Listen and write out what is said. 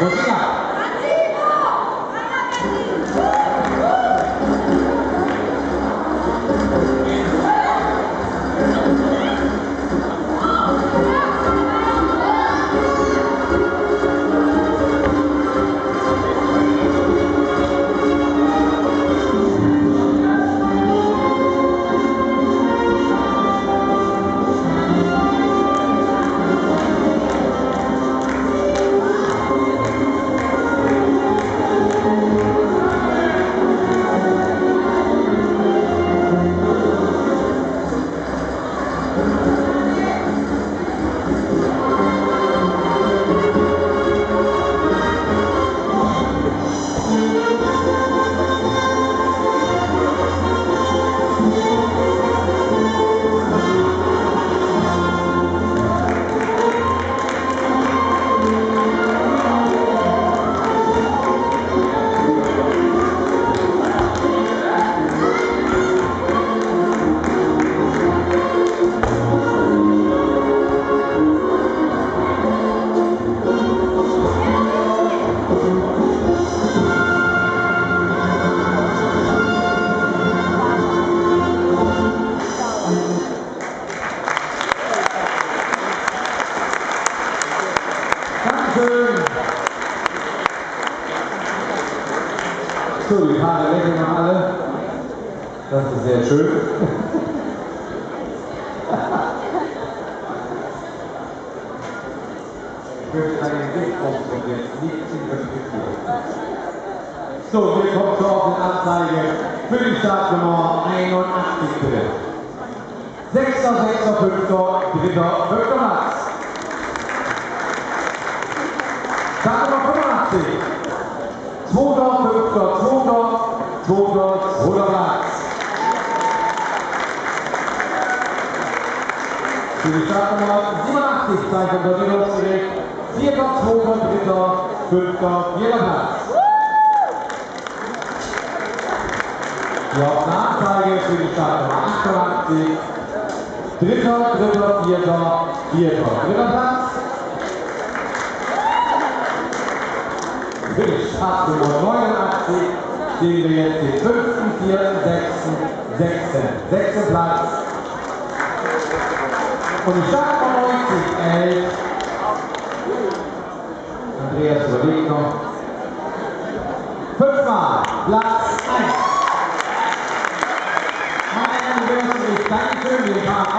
Looking. Dankeschön. So, die Haare lächeln noch alle. Das ist sehr schön. Ich möchte einen Blick jetzt nicht interpretieren. So, wir kommen zur Offenanzeige für die Startnummer 81 bitte. Sechster, sechster, fünfter, dritter, fünfter Platz. Startnummer 85. Zweiter, fünfter, zweiter, zweiter, zweiter Platz. Für die Startnummer 87 zeigt unser fünfter, vierter Platz. Die Hauptnachzeige für die Startnummer 88. Dritter, dritter, vierter, vierter, dritter Platz. Die Startnummer 89 sehen wir jetzt den fünften, vierten, sechsten, sechsten, sechsten Platz. Und die Startnummer 90, 11. Andreas überlegt noch. Fünfmal, Platz 1. Meine ich danke, wir fahren.